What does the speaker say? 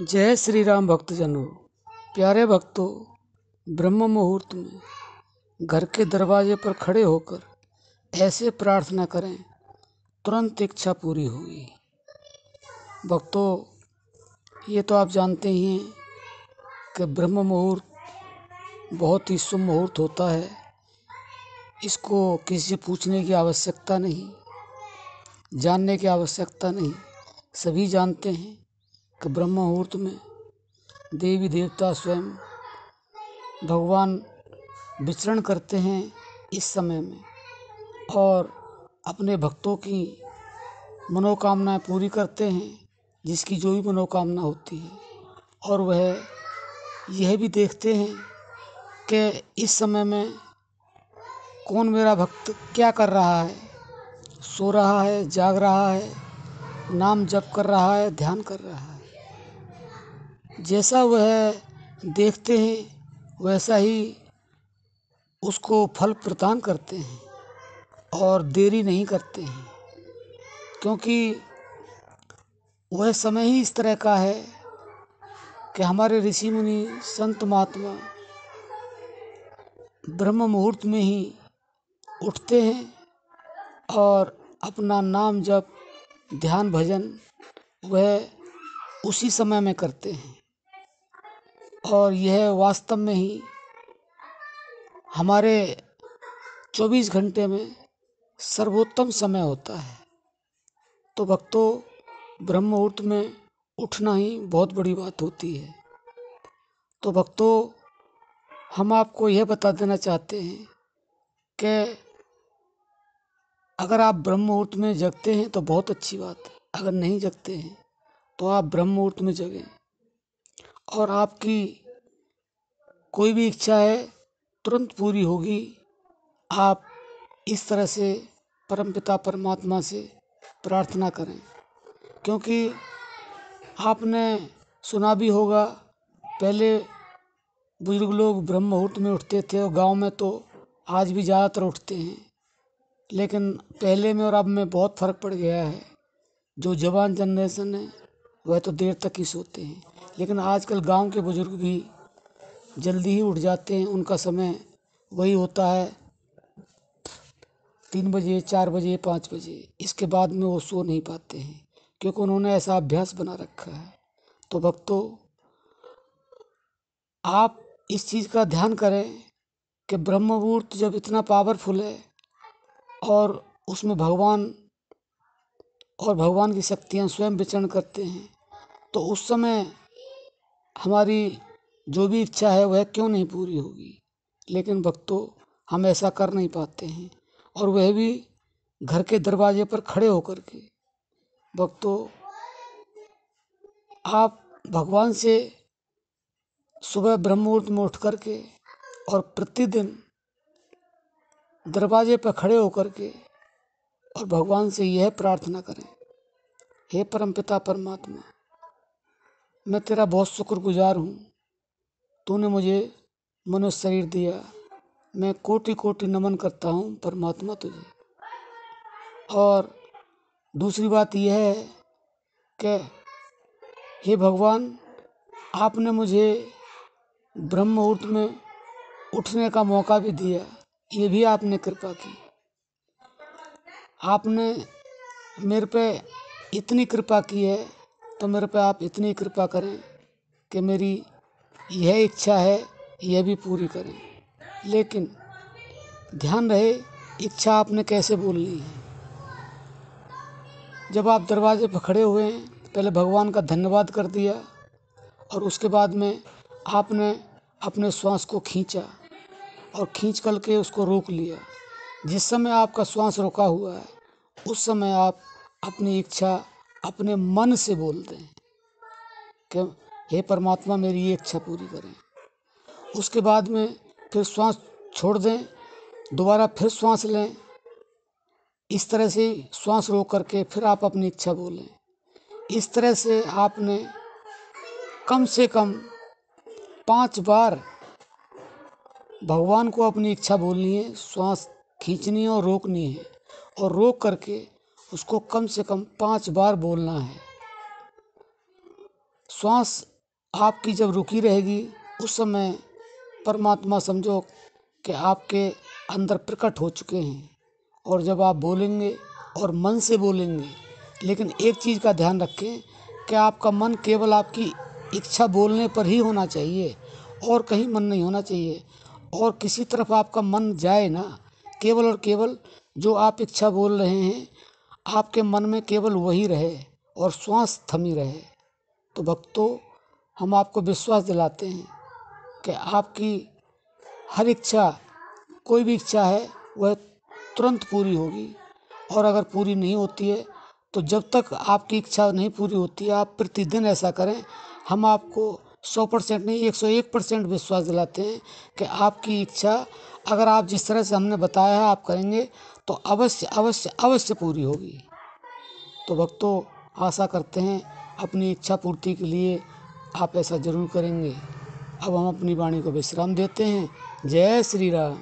जय श्री राम भक्तजनों, प्यारे भक्तों, ब्रह्म मुहूर्त में घर के दरवाजे पर खड़े होकर ऐसे प्रार्थना करें, तुरंत इच्छा पूरी होगी। भक्तों, ये तो आप जानते ही हैं कि ब्रह्म मुहूर्त बहुत ही शुभ मुहूर्त होता है। इसको किसी से पूछने की आवश्यकता नहीं, जानने की आवश्यकता नहीं, सभी जानते हैं। कि ब्रह्म मुहूर्त में देवी देवता स्वयं भगवान विचरण करते हैं इस समय में और अपने भक्तों की मनोकामनाएँ पूरी करते हैं, जिसकी जो भी मनोकामना होती है। और वह यह भी देखते हैं कि इस समय में कौन मेरा भक्त क्या कर रहा है? सो रहा है, जाग रहा है, नाम जप कर रहा है, ध्यान कर रहा है। जैसा वह देखते हैं, वैसा ही उसको फल प्रदान करते हैं और देरी नहीं करते हैं। क्योंकि वह समय ही इस तरह का है कि हमारे ऋषि मुनि, संत महात्मा ब्रह्म मुहूर्त में ही उठते हैं और अपना नाम जप, ध्यान भजन वह उसी समय में करते हैं। और यह वास्तव में ही हमारे 24 घंटे में सर्वोत्तम समय होता है। तो भक्तों, ब्रह्म मुहूर्त में उठना ही बहुत बड़ी बात होती है। तो भक्तों, हम आपको यह बता देना चाहते हैं कि अगर आप ब्रह्म मुहूर्त में जगते हैं तो बहुत अच्छी बात है। अगर नहीं जगते हैं तो आप ब्रह्म मुहूर्त में जगें। और आपकी कोई भी इच्छा है, तुरंत पूरी होगी। आप इस तरह से परमपिता परमात्मा से प्रार्थना करें, क्योंकि आपने सुना भी होगा, पहले बुज़ुर्ग लोग ब्रह्म मुहूर्त में उठते थे और गाँव में तो आज भी ज़्यादातर उठते हैं। लेकिन पहले में और अब में बहुत फ़र्क पड़ गया है। जो जवान जनरेशन है, वह तो देर तक ही सोते हैं। लेकिन आजकल गाँव के बुज़ुर्ग भी जल्दी ही उठ जाते हैं। उनका समय वही होता है तीन बजे, चार बजे, पाँच बजे। इसके बाद में वो सो नहीं पाते हैं, क्योंकि उन्होंने ऐसा अभ्यास बना रखा है। तो भक्तों, आप इस चीज़ का ध्यान करें कि ब्रह्म मुहूर्त जब इतना पावरफुल है और उसमें भगवान और भगवान की शक्तियाँ स्वयं विचरण करते हैं तो उस समय हमारी जो भी इच्छा है वह क्यों नहीं पूरी होगी? लेकिन भक्तों, हम ऐसा कर नहीं पाते हैं। और वह भी घर के दरवाजे पर खड़े होकर के। भक्तों, आप भगवान से सुबह ब्रह्म मुहूर्त में उठ कर के और प्रतिदिन दरवाजे पर खड़े होकर के और भगवान से यह प्रार्थना करें। हे परमपिता परमात्मा मैं तेरा बहुत शुक्रगुजार हूँ। तूने मुझे मनुष्य शरीर दिया। मैं कोटि कोटि नमन करता हूँ परमात्मा तुझे। और दूसरी बात यह है कि, हे भगवान, आपने मुझे ब्रह्म मुहूर्त में उठने का मौका भी दिया। ये भी आपने कृपा की। आपने मेरे पे इतनी कृपा की है तो मेरे पे आप इतनी कृपा करें कि मेरी यह इच्छा है, यह भी पूरी करें। लेकिन ध्यान रहे, इच्छा आपने कैसे बोलनी है? जब आप दरवाजे पर खड़े हुए हैं, पहले भगवान का धन्यवाद कर दिया और उसके बाद में आपने अपने श्वास को खींचा और खींच कर के उसको रोक लिया। जिस समय आपका श्वास रुका हुआ है, उस समय आप अपनी इच्छा अपने मन से बोलते हैं कि हे परमात्मा, मेरी ये इच्छा पूरी करें। उसके बाद में फिर श्वास छोड़ दें, दोबारा फिर श्वास लें। इस तरह से श्वास रोक करके फिर आप अपनी इच्छा बोलें। इस तरह से आपने कम से कम पाँच बार भगवान को अपनी इच्छा बोलनी है, श्वास खींचनी है और रोकनी है। और रोक करके उसको कम से कम पाँच बार बोलना है। श्वास आपकी जब रुकी रहेगी, उस समय परमात्मा समझो कि आपके अंदर प्रकट हो चुके हैं और जब आप बोलेंगे और मन से बोलेंगे, लेकिन एक चीज़ का ध्यान रखें कि आपका मन केवल आपकी इच्छा बोलने पर ही होना चाहिए और कहीं मन नहीं होना चाहिए। और किसी तरफ़ आपका मन जाए ना, केवल और केवल जो आप इच्छा बोल रहे हैं आपके मन में केवल वही रहे और श्वास थमी रहे। तो भक्तों, हम आपको विश्वास दिलाते हैं कि आपकी हर इच्छा, कोई भी इच्छा है, वह तुरंत पूरी होगी। और अगर पूरी नहीं होती है तो जब तक आपकी इच्छा नहीं पूरी होती है, आप प्रतिदिन ऐसा करें। हम आपको सौ परसेंट नहीं, एक सौ एक परसेंट विश्वास दिलाते हैं कि आपकी इच्छा, अगर आप जिस तरह से हमने बताया है, आप करेंगे तो अवश्य अवश्य अवश्य पूरी होगी। तो भक्तों, आशा करते हैं अपनी इच्छा पूर्ति के लिए आप ऐसा ज़रूर करेंगे। अब हम अपनी वाणी को विश्राम देते हैं। जय श्री राम।